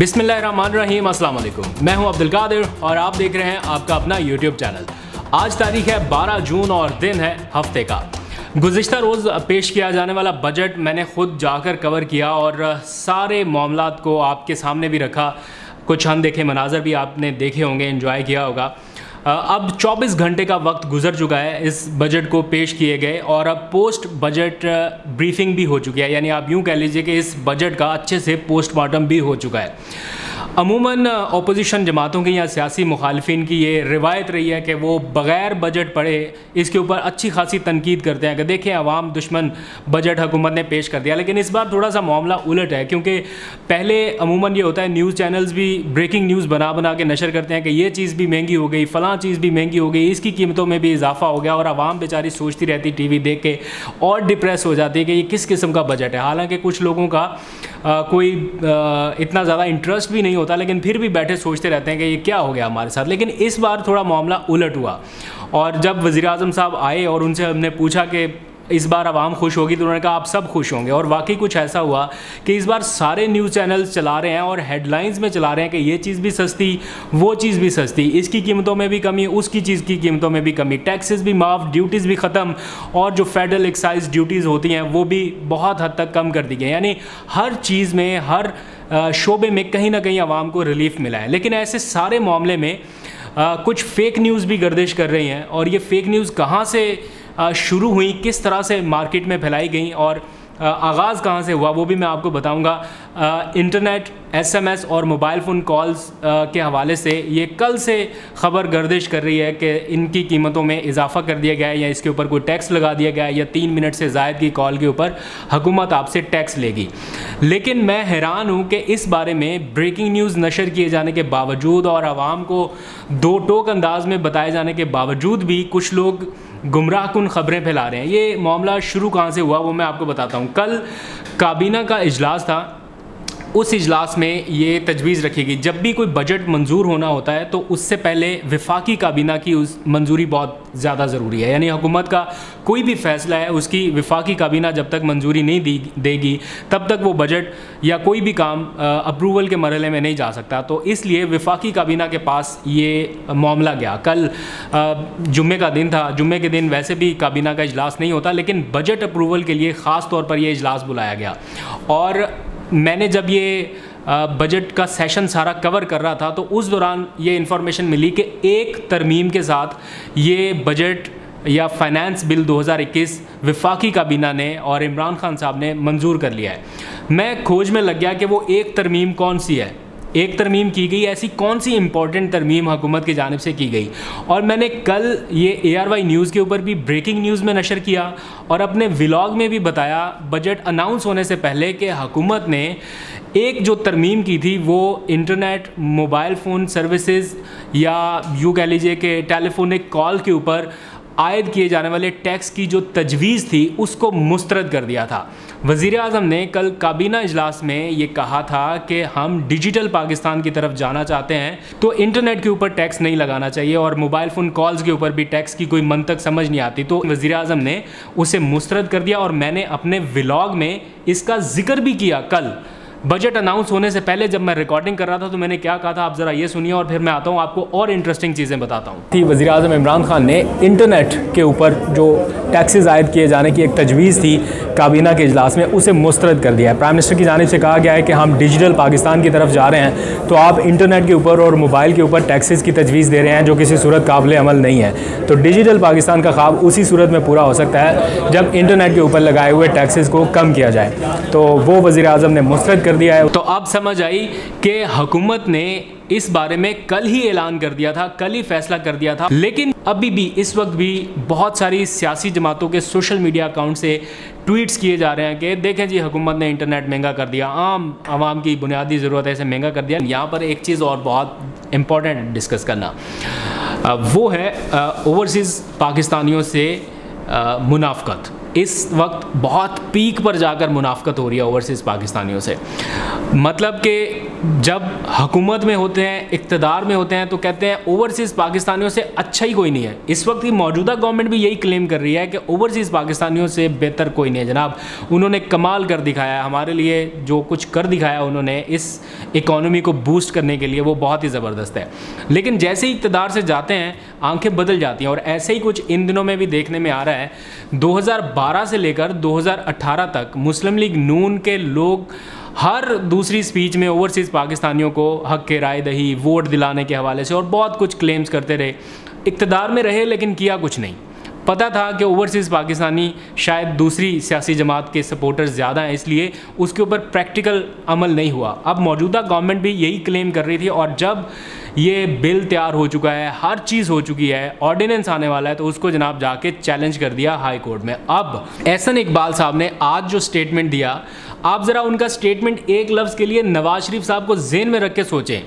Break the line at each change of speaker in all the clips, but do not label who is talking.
بسم اللہ الرحمن الرحیم، السلام علیکم۔ میں ہوں عبد القادر اور آپ دیکھ رہے ہیں آپ کا اپنا یوٹیوب چینل۔ آج تاریخ ہے بارہ جون اور دن ہے ہفتے کا۔ گزشتہ روز پیش کیا جانے والا بجٹ میں نے خود جا کر کور کیا اور سارے معاملات کو آپ کے سامنے بھی رکھا۔ کچھ ہم دیکھے مناظر بھی آپ نے دیکھے ہوں گے انجوائے کیا ہوگا۔ اب چوبیس گھنٹے کا وقت گزر چکا ہے، اس بجٹ کو پیش کیے گئے اور اب پوسٹ بجٹ بریفنگ بھی ہو چکی ہے۔ یعنی آپ یوں کہہ لیجیے کہ اس بجٹ کا اچھے سے پوسٹ مارٹم بھی ہو چکا ہے۔ عموماً اپوزیشن جماعتوں کی یا سیاسی مخالفین کی یہ روایت رہی ہے کہ وہ بغیر بجٹ پڑھے اس کے اوپر اچھی خاصی تنقید کرتے ہیں۔ کہ دیکھیں عوام دشمن بجٹ حکومت نے پیش کر دیا، لیکن اس بار تھوڑا سا معاملہ الٹ ہے کیونکہ پہلے عموماً یہ ہوتا ہے نیوز چینلز بھی بریکنگ نیوز بنا بنا کے نشر کرتے ہیں کہ یہ چیز بھی مہنگی ہو گئی، فلاں چیز بھی مہنگی ہو گئی، اس کی قیمتوں میں بھی اضافہ ہو گیا اور عوام بیچاری سوچتی رہتی، ٹی وی دیکھ کے اور ڈپریس ہو جاتی ہے کہ یہ کس قسم کا بجٹ ہے۔ حالانکہ کچھ لوگوں کا کوئی اتنا زیادہ انٹرسٹ بھی نہیں ہوتا لیکن پھر بھی بیٹھے سوچتے رہتے ہیں کہ یہ کیا ہو گیا ہمارے ساتھ۔ لیکن اس بار تھوڑا معاملہ الٹ ہوا۔ اور جب وزیر اعظم صاحب آئے اور ان سے ہم نے پوچھا کہ اس بار عوام خوش ہوگی تو انہوں نے کہا آپ سب خوش ہوں گے۔ اور واقعی کچھ ایسا ہوا کہ اس بار سارے نیوز چینلز چلا رہے ہیں اور ہیڈ لائنز میں چلا رہے ہیں کہ یہ چیز بھی سستی، وہ چیز بھی سستی۔ اس کی قیمتوں میں بھی کمی، اس کی چیز کی قیمتوں میں بھی کمی۔ ٹیکسز بھی معاف ڈیوٹیز بھی ختم، اور جو فیڈرل ایکسائز ڈیوٹیز ہوتی ہیں وہ بھی بہت حد تک کم کر دی گئی یعنی ہر چیز میں، ہر شعبے میں کہیں نہ کہیں عوام کو ریلیف ملا ہے۔ لیکن ایسے سارے معاملے میں کچھ فیک نیوز بھی گردش کر رہی ہیں اور یہ فیک نیوز کہاں سے شروع ہوئیں کس طرح سے مارکیٹ میں پھیلائی گئیں اور آغاز کہاں سے ہوا وہ بھی میں آپ کو بتاؤں گا۔ انٹرنیٹ، ایس ایم ایس اور موبائل فون کالز کے حوالے سے یہ کل سے خبر گردش کر رہی ہے کہ ان کی قیمتوں میں اضافہ کر دیا گیا ہے یا اس کے اوپر کوئی ٹیکس لگا دیا گیا ہے یا تین منٹ سے زائد کی کال کے اوپر حکومت آپ سے ٹیکس لے گی۔ لیکن میں حیران ہوں کہ اس بارے میں بریکنگ نیوز نشر کیے جانے کے باوجود اور عوام کو دو ٹوک انداز میں بتائے جانے کے باوجود بھی کچھ لوگ گمراہ کن خبریں پھیلا رہے ہیں۔ یہ معاملہ شروع کہاں سے ہوا وہ میں آپ کو بتاتا ہوں۔ کل کابینہ کا اجلاس تھا۔ اس اجلاس میں یہ تجویز رکھی گئی۔ جب بھی کوئی بجٹ منظور ہونا ہوتا ہے تو اس سے پہلے وفاقی کابینہ کی اس منظوری بہت زیادہ ضروری ہے۔ یعنی حکومت کا کوئی بھی فیصلہ ہے، اس کی وفاقی کابینہ جب تک منظوری نہیں دی دے گی، تب تک وہ بجٹ یا کوئی بھی کام اپروول کے مرحلے میں نہیں جا سکتا۔ تو اس لیے وفاقی کابینہ کے پاس یہ معاملہ گیا۔ کل جمعے کا دن تھا۔ جمعے کے دن ویسے بھی کابینہ کا اجلاس نہیں ہوتا، لیکن بجٹ اپروول کے لیے خاص طور پر یہ اجلاس بلایا گیا۔ اور میں نے جب یہ بجٹ کا سیشن سارا کور کر رہا تھا، تو اس دوران یہ انفارمیشن ملی کہ ایک ترمیم کے ساتھ یہ بجٹ یا فائنانس بل دو ہزار اکیس وفاقی کابینہ نے اور عمران خان صاحب نے منظور کر لیا ہے۔ میں کھوج میں لگ گیا کہ وہ ایک ترمیم کون سی ہے؟ ایک ترمیم کی گئی، ایسی کون سی امپورٹنٹ ترمیم حکومت کی جانب سے کی گئی؟ اور میں نے کل یہ اے آر وائی نیوز کے اوپر بھی بریکنگ نیوز میں نشر کیا اور اپنے ولاگ میں بھی بتایا بجٹ اناؤنس ہونے سے پہلے کہ حکومت نے ایک جو ترمیم کی تھی وہ انٹرنیٹ موبائل فون سروسز یا یوں کہہ لیجیے کہ ٹیلی فونک کال کے اوپر عائد کیے جانے والے ٹیکس کی جو تجویز تھی، اس کو مسترد کر دیا تھا۔ وزیر اعظم نے کل کابینہ اجلاس میں یہ کہا تھا کہ ہم ڈیجیٹل پاکستان کی طرف جانا چاہتے ہیں تو انٹرنیٹ کے اوپر ٹیکس نہیں لگانا چاہیے اور موبائل فون کالز کے اوپر بھی ٹیکس کی کوئی منطق سمجھ نہیں آتی تو وزیر اعظم نے اسے مسترد کر دیا اور میں نے اپنے ولاگ میں اس کا ذکر بھی کیا کل۔ بجٹ اناؤنس ہونے سے پہلے جب میں ریکارڈنگ کر رہا تھا تو میں نے کیا کہا تھا؟ آپ ذرا یہ سنیے اور پھر میں آتا ہوں، آپ کو اور انٹرسٹنگ چیزیں بتاتا ہوں۔ تھی وزیر اعظم عمران خان نے انٹرنیٹ کے اوپر جو ٹیکسز عائد کیے جانے کی ایک تجویز تھی کابینہ کے اجلاس میں، اسے مسترد کر دیا ہے۔ پرائم منسٹر کی جانب سے کہا گیا ہے کہ ہم ڈیجیٹل پاکستان کی طرف جا رہے ہیں تو آپ انٹرنیٹ کے اوپر اور موبائل کے اوپر ٹیکسز کی تجویز دے رہے ہیں جو کسی صورت قابل عمل نہیں ہے۔ تو ڈیجیٹل پاکستان کا خواب اسی صورت میں پورا ہو سکتا ہے جب انٹرنیٹ کے اوپر لگائے ہوئے ٹیکسز کو کم کیا جائے۔ تو وہ وزیر اعظم نے مسترد کر دیا ہے۔ تو اب سمجھ آئی کہ حکومت نے اس بارے میں کل ہی اعلان کر دیا تھا، کل ہی فیصلہ کر دیا تھا۔ لیکن ابھی بھی اس وقت بھی بہت ساری سیاسی جماعتوں کے سوشل میڈیا اکاؤنٹ سے ٹویٹس کیے جا رہے ہیں کہ دیکھیں جی حکومت نے انٹرنیٹ مہنگا کر دیا۔ عام عوام کی بنیادی ضرورت ہے اسے مہنگا کر دیا۔ یہاں پر ایک چیز اور بہت امپورٹنٹ ڈسکس کرنا۔ وہ ہے اوورسیز پاکستانیوں سے منافقت۔ اس وقت بہت پیک پر جا کر منافقت ہو رہی ہے اوورسیز پاکستانیوں سے۔ مطلب کہ جب حکومت میں ہوتے ہیں، اقتدار میں ہوتے ہیں تو کہتے ہیں اوورسیز پاکستانیوں سے اچھا ہی کوئی نہیں ہے۔ اس وقت کی موجودہ گورنمنٹ بھی یہی کلیم کر رہی ہے کہ اوورسیز پاکستانیوں سے بہتر کوئی نہیں ہے۔ جناب، انہوں نے کمال کر دکھایا ہے۔ ہمارے لیے جو کچھ کر دکھایا انہوں نے اس اکانومی کو بوسٹ کرنے کے لیے وہ بہت ہی زبردست ہے۔ لیکن جیسے ہی اقتدار سے جاتے ہیں، آنکھیں بدل جاتی ہیں اور ایسے ہی کچھ ان دنوں میں بھی دیکھنے میں آ رہا ہے۔ دو ہزار بارہ سے لے کر دو ہزار اٹھارہ تک مسلم لیگ نون کے لوگ ہر دوسری سپیچ میں اوورسیز پاکستانیوں کو حق کے رائے دہی ووٹ دلانے کے حوالے سے اور بہت کچھ کلیمز کرتے رہے۔ اقتدار میں رہے لیکن کیا کچھ نہیں۔ پتہ تھا کہ اوورسیز پاکستانی شاید دوسری سیاسی جماعت کے سپورٹرز زیادہ ہیں، اس لیے اس کے اوپر پریکٹیکل عمل نہیں ہوا۔ اب موجودہ گورنمنٹ بھی یہی کلیم کر رہی تھی اور جب یہ بل تیار ہو چکا ہے، ہر چیز ہو چکی ہے آرڈیننس آنے والا ہے، تو اس کو جناب جا کے چیلنج کر دیا ہائی کورٹ میں۔ اب احسن اقبال صاحب نے آج جو سٹیٹمنٹ دیا، آپ ذرا ان کا سٹیٹمنٹ ایک لفظ کے لیے نواز شریف صاحب کو ذہن میں رکھ کے سوچیں۔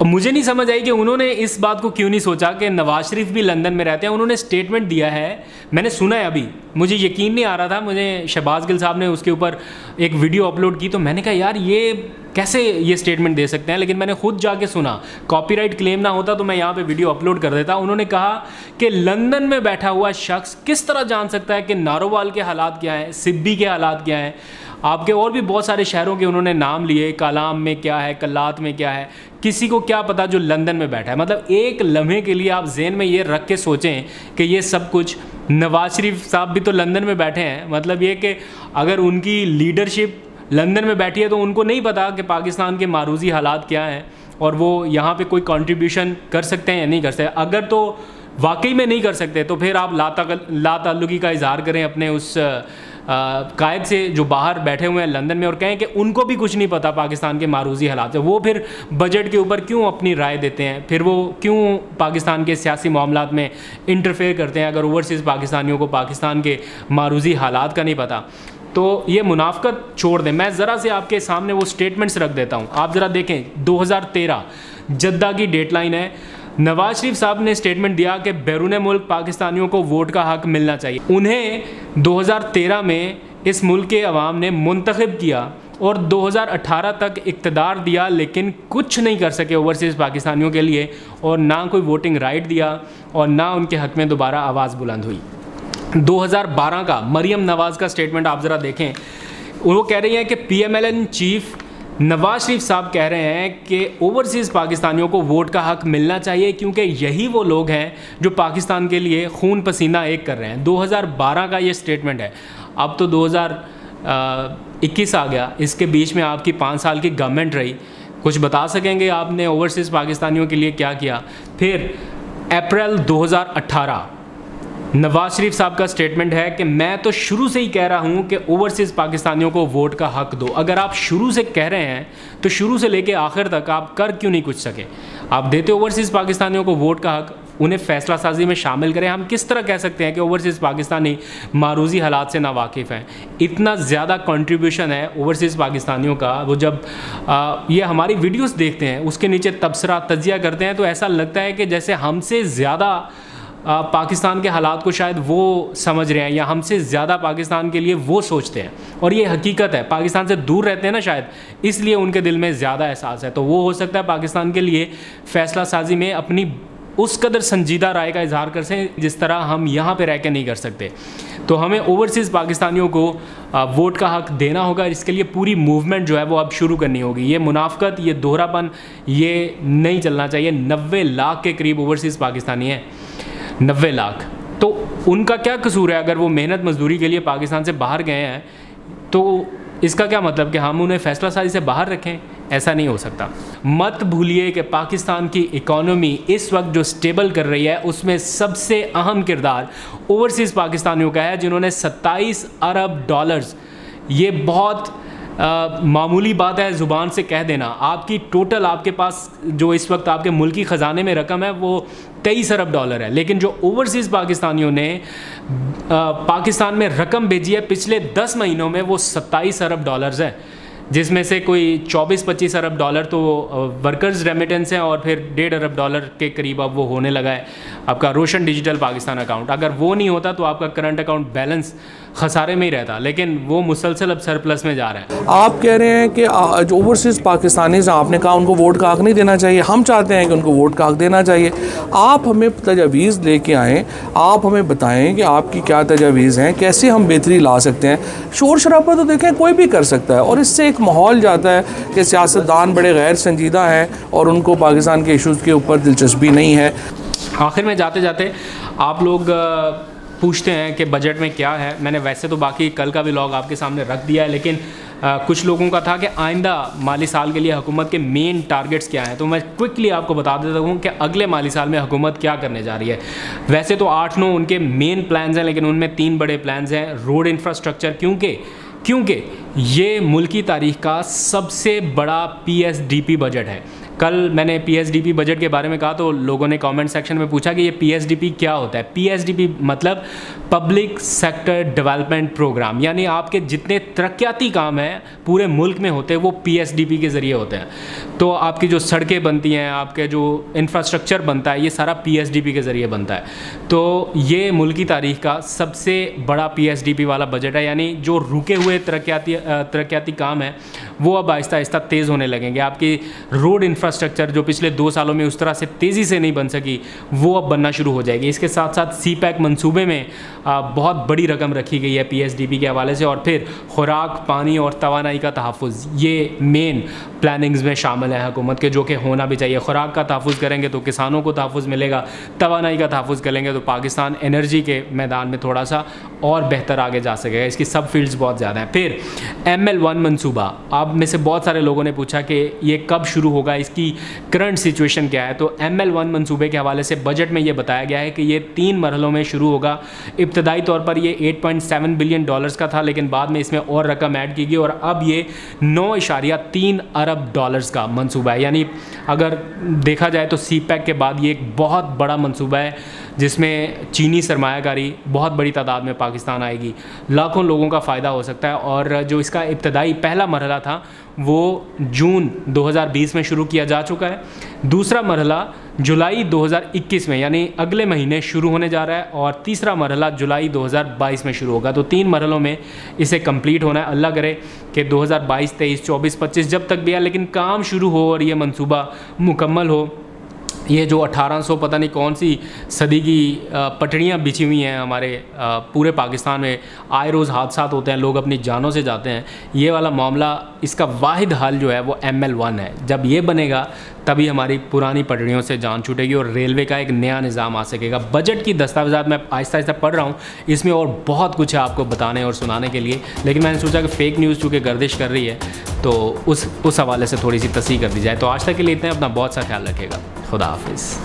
مجھے نہیں سمجھ آئی کہ انہوں نے اس بات کو کیوں نہیں سوچا کہ نواز شریف بھی لندن میں رہتے ہیں۔ انہوں نے سٹیٹمنٹ دیا ہے۔ میں نے سنا ہے ابھی۔ مجھے یقین نہیں آ رہا تھا۔ مجھے شہباز گل صاحب نے اس کے اوپر ایک ویڈیو اپلوڈ کی تو میں نے کہا، یار، یہ کیسے یہ سٹیٹمنٹ دے سکتے ہیں؟ لیکن میں نے خود جا کے سنا۔ کاپی رائٹ کلیم نہ ہوتا تو میں یہاں پہ ویڈیو اپلوڈ کر دیتا۔ انہوں نے کہا کہ لندن میں بیٹھا ہوا شخص کس طرح جان سکتا ہے کہ نارووال کے حالات کیا ہیں سبی کے حالات کیا ہیں؟ آپ کے اور بھی بہت سارے شہروں کے انہوں نے نام لیے، کالام میں کیا ہے، کلات میں کیا ہے، کسی کو کیا پتا جو لندن میں بیٹھا ہے؟ مطلب ایک لمحے کے لیے آپ ذہن میں یہ رکھ کے سوچیں کہ یہ سب کچھ نواز شریف صاحب بھی تو لندن میں بیٹھے ہیں۔ مطلب یہ کہ اگر ان کی لیڈرشپ لندن میں بیٹھی ہے تو ان کو نہیں پتا کہ پاکستان کے معروضی حالات کیا ہیں اور وہ یہاں پہ کوئی کنٹریبیوشن کر سکتے ہیں یا نہیں کر سکتے۔ اگر تو واقعی میں نہیں کر سکتے تو پھر آپ لا تعلقی کا اظہار کریں اپنے اس قائد سے جو باہر بیٹھے ہوئے ہیں لندن میں اور کہیں کہ ان کو بھی کچھ نہیں پتا پاکستان کے معروضی حالات سے، وہ پھر بجٹ کے اوپر کیوں اپنی رائے دیتے ہیں؟ پھر وہ کیوں پاکستان کے سیاسی معاملات میں انٹرفیئر کرتے ہیں اگر اوورسیز پاکستانیوں کو پاکستان کے معروضی حالات کا نہیں پتا؟ تو یہ منافقت چھوڑ دیں۔ میں ذرا سے آپ کے سامنے وہ سٹیٹمنٹس رکھ دیتا ہوں۔ آپ ذرا دیکھیں، دو ہزار تیرہ جدہ کی ڈیٹ لائن ہے۔ نواز شریف صاحب نے اسٹیٹمنٹ دیا کہ بیرون ملک پاکستانیوں کو ووٹ کا حق ملنا چاہیے۔ انہیں دو ہزار تیرہ میں اس ملک کے عوام نے منتخب کیا اور دو ہزار اٹھارہ تک اقتدار دیا، لیکن کچھ نہیں کر سکے اوورسیز پاکستانیوں کے لیے اور نہ کوئی ووٹنگ رائٹ دیا اور نہ ان کے حق میں دوبارہ آواز بلند ہوئی۔ دو ہزار بارہ کا مریم نواز کا اسٹیٹمنٹ آپ ذرا دیکھیں۔ وہ کہہ رہی ہیں کہ P M L N chief Nawaz Sharif صاحب کہہ رہے ہیں کہ اوورسیز پاکستانیوں کو ووٹ کا حق ملنا چاہیے کیونکہ یہی وہ لوگ ہیں جو پاکستان کے لیے خون پسینہ ایک کر رہے ہیں۔ دو ہزار بارہ کا یہ سٹیٹمنٹ ہے۔ اب تو دو ہزار اکیس آ گیا۔ اس کے بیچ میں آپ کی پانچ سال کی گورنمنٹ رہی۔ کچھ بتا سکیں گے آپ نے اوورسیز پاکستانیوں کے لیے کیا کیا؟ پھر اپریل دو ہزار اٹھارہ۔ نواز شریف صاحب کا سٹیٹمنٹ ہے کہ میں تو شروع سے ہی کہہ رہا ہوں کہ اوورسیز پاکستانیوں کو ووٹ کا حق دو۔ اگر آپ شروع سے کہہ رہے ہیں تو شروع سے لے کے آخر تک آپ کر کیوں نہیں کچھ سکے؟ آپ دیتے اوورسیز پاکستانیوں کو ووٹ کا حق، انہیں فیصلہ سازی میں شامل کریں۔ ہم کس طرح کہہ سکتے ہیں کہ اوورسیز پاکستانی معروضی حالات سے ناواقف ہیں؟ اتنا زیادہ کنٹریبیوشن ہے اوورسیز پاکستانیوں کا۔ وہ جب یہ ہماری ویڈیوز دیکھتے ہیں، اس کے نیچے تبصرہ تجزیہ کرتے ہیں تو ایسا لگتا ہے کہ جیسے ہم سے زیادہ پاکستان کے حالات کو شاید وہ سمجھ رہے ہیں یا ہم سے زیادہ پاکستان کے لیے وہ سوچتے ہیں۔ اور یہ حقیقت ہے، پاکستان سے دور رہتے ہیں نا شاید، اس لیے ان کے دل میں زیادہ احساس ہے۔ تو وہ ہو سکتا ہے پاکستان کے لیے فیصلہ سازی میں اپنی اس قدر سنجیدہ رائے کا اظہار کر سکیں جس طرح ہم یہاں پہ رہ کے نہیں کر سکتے۔ تو ہمیں اوورسیز پاکستانیوں کو ووٹ کا حق دینا ہوگا۔ اس کے لیے پوری موومنٹ جو ہے وہ اب شروع کرنی ہوگی۔ یہ منافقت، یہ دوہرا پن یہ نہیں چلنا چاہیے۔ نوے لاکھ کے قریب اوورسیز پاکستانی ہیں۔ نوے لاکھ۔ تو ان کا کیا قصور ہے؟ اگر وہ محنت مزدوری کے لیے پاکستان سے باہر گئے ہیں، تو اس کا کیا مطلب کہ ہم انہیں فیصلہ سازی سے باہر رکھیں؟ ایسا نہیں ہو سکتا۔ مت بھولیے کہ پاکستان کی اکانومی اس وقت جو سٹیبل کر رہی ہے، اس میں سب سے اہم کردار اوورسیز پاکستانیوں کا ہے، جنہوں نے ستائیس ارب ڈالرز یہ بہت معمولی بات ہے، زبان سے کہہ دینا۔ آپ کی ٹوٹل آپ کے پاس جو اس وقت آپ کے ملکی خزانے میں رقم ہے، وہ تیئیس ارب ڈالر ہے۔ لیکن جو اوورسیز پاکستانیوں نے پاکستان میں رقم بھیجی ہے، پچھلے دس مہینوں میں وہ ستائیس ارب ڈالرز ہے۔ جس میں سے کوئی چوبیس، پچیس ارب ڈالر تو ورکرز ریمیٹنس ہیں اور پھر ڈیڑھ ارب ڈالر کے قریب اب وہ ہونے لگا ہے۔ آپ کا روشن ڈیجیٹل پاکستان اکاؤنٹ اگر وہ نہیں ہوتا تو آپ کا کرنٹ اکاؤنٹ بیلنس خسارے میں ہی رہتا لیکن وہ مسلسل اب سرپلس میں جا رہے ہیں
آپ کہہ رہے ہیں کہ جو اوورسیز پاکستانیز آپ نے کہا ان کو ووٹ کا حق نہیں دینا چاہیے۔ ہم چاہتے ہیں کہ ان کو ووٹ کا حق دینا چاہیے۔ آپ ہمیں تجاویز لے کے آئیں آپ ہمیں بتائیں کہ آپ کی کیا تجاویز ہیں کیسے ہم بہتری لا سکتے ہیں۔ شور شرابہ تو دیکھیں کوئی بھی کر سکتا ہے۔ اور اس سے ایک ماحول جاتا ہے کہ سیاستدان بڑے غیر سنجیدہ ہیں اور ان کو پاکستان کے ایشوز کے اوپر دلچسپی نہیں ہے۔
آخر میں جاتے جاتے آپ لوگ پوچھتے ہیں کہ بجٹ میں کیا ہے۔ میں نے ویسے تو باقی کل کا بھی لاگ آپ کے سامنے رکھ دیا ہے، لیکن کچھ لوگوں کا تھا کہ آئندہ مالی سال کے لیے حکومت کے مین ٹارگٹس کیا ہیں۔ تو میں کوئکلی آپ کو بتا دیتا ہوں کہ اگلے مالی سال میں حکومت کیا کرنے جا رہی ہے۔ ویسے تو آٹھ نو ان کے مین پلانز ہیں، لیکن ان میں تین بڑے پلانز ہیں۔ روڈ انفراسٹرکچر کیونکہ کیونکہ یہ ملکی تاریخ کا سب سے بڑا P S D P budget ہے۔ کل میں نے P S D P budget کے بارے میں کہا تو لوگوں نے کامنٹ سیکشن میں پوچھا کہ یہ پی ایس ڈی پی کیا ہوتا ہے؟ پی ایس ڈی پی مطلب پبلک سیکٹر ڈیولپمنٹ پروگرام یعنی آپ کے جتنے ترقیاتی کام ہیں پورے ملک میں ہوتے ہیں وہ پی ایس ڈی پی کے ذریعے ہوتے ہیں۔ تو آپ کی جو سڑکیں بنتی ہیں، آپ کے جو انفراسٹرکچر بنتا ہے، یہ سارا پی ایس ڈی پی کے ذریعے بنتا ہے۔ تو یہ ملکی تاریخ کا سب سے بڑا پی ایس ڈی پی والا بجٹ ہے یعنی جو رکے ہوئے ترقیاتی ترقیاتی کام ہیں، وہ اب آہستہ آہستہ تیز ہونے لگیں گے۔ آپ کی روڈ انفرا انفراسٹرکچر جو پچھلے دو سالوں میں اس طرح سے تیزی سے نہیں بن سکی، وہ اب بننا شروع ہو جائے گی۔ اس کے ساتھ ساتھ سی پیک منصوبے میں بہت بڑی رقم رکھی گئی ہے پی ایس ڈی پی کے حوالے سے اور پھر خوراک، پانی اور توانائی کا تحفظ، یہ مین پلاننگز میں شامل ہیں حکومت کے، جو کہ ہونا بھی چاہیے۔ خوراک کا تحفظ کریں گے تو کسانوں کو تحفظ ملے گا، توانائی کا تحفظ کریں گے تو پاکستان انرجی کے میدان میں تھوڑا سا اور بہتر آگے جا سکے گا۔ اس کی سب فیلڈز بہت زیادہ ہیں۔ پھر ایم ایل ون منصوبہ، آپ میں سے بہت سارے لوگوں نے پوچھا کہ یہ کب شروع ہوگا، اس کی کرنٹ سچویشن کیا ہے؟ تو ایم ایل ون منصوبے کے حوالے سے بجٹ میں یہ بتایا گیا ہے کہ یہ تین مرحلوں میں شروع ہوگا۔ ابتدائی طور پر یہ eight point seven billion dollars کا تھا، لیکن بعد میں اس میں اور رقم ایڈ کی گئی اور اب یہ نو اشاریہ تین ارب ڈالرز کا منصوبہ ہے۔ یعنی اگر دیکھا جائے تو سی پیک کے بعد یہ ایک بہت بڑا منصوبہ ہے، جس میں چینی سرمایہ کاری بہت بڑی تعداد میں پاکستان آئے گی۔ لاکھوں لوگوں کا فائدہ ہو سکتا ہے اور جو اس کا ابتدائی پہلا مرحلہ تھا وہ جون دو ہزار بیس میں شروع کیا جا چکا ہے۔ دوسرا مرحلہ جولائی دو ہزار اکیس میں یعنی اگلے مہینے شروع ہونے جا رہا ہے اور تیسرا مرحلہ جولائی دو ہزار بائیس میں شروع ہوگا۔ تو تین مرحلوں میں اسے کمپلیٹ ہونا ہے۔ اللہ کرے کہ دو ہزار بائیس، تیئیس، چوبیس، پچیس جب تک بھی ہے، لیکن کام شروع ہو اور یہ منصوبہ مکمل ہو یہ جو اٹھارہ سو پتہ نہیں کون سی صدی کی پٹڑیاں بچھی ہوئی ہیں ہمارے پورے پاکستان میں۔ آئے روز حادثات ہوتے ہیں، لوگ اپنی جانوں سے جاتے ہیں۔ یہ والا معاملہ اس کا واحد حل جو ہے وہ ایم ایل ون ہے۔ جب یہ بنے گا، تبھی ہماری پرانی پٹڑیوں سے جان چھوٹے گی اور ریلوے کا ایک نیا نظام آ سکے گا۔ بجٹ کی دستاویزات میں آہستہ آہستہ پڑھ رہا ہوں۔ اس میں اور بہت کچھ ہے آپ کو بتانے اور سنانے کے لیے۔ لیکن میں نے سوچا کہ فیک نیوز چونکہ گردش کر رہی ہے، تو اس اس حوالے سے تھوڑی سی تصحیح کر دی جائے۔ تو آج تک کے لیے اتنے اپنا بہت سا خیال رکھے گا۔ Rodáveis.